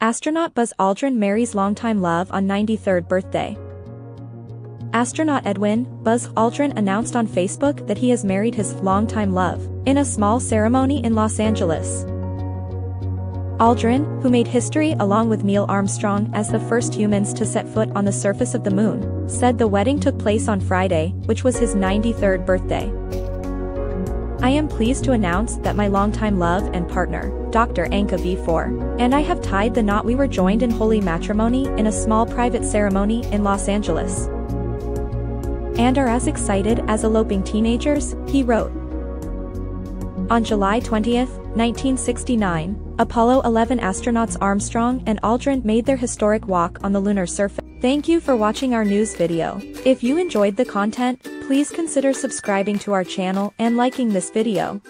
Astronaut Buzz Aldrin marries longtime love on 93rd birthday. Astronaut Edwin, Buzz Aldrin announced on Facebook that he has married his longtime love, in a small ceremony in Los Angeles. Aldrin, who made history along with Neil Armstrong as the first humans to set foot on the surface of the moon, said the wedding took place on Friday, which was his 93rd birthday. I am pleased to announce that my longtime love and partner, Dr. Anca Faur, and I have tied the knot we were joined in holy matrimony in a small private ceremony in Los Angeles. And are as excited as eloping teenagers, he wrote. On July 20, 1969, Apollo 11 astronauts Armstrong and Aldrin made their historic walk on the lunar surface. Thank you for watching our news video. If you enjoyed the content, please consider subscribing to our channel and liking this video.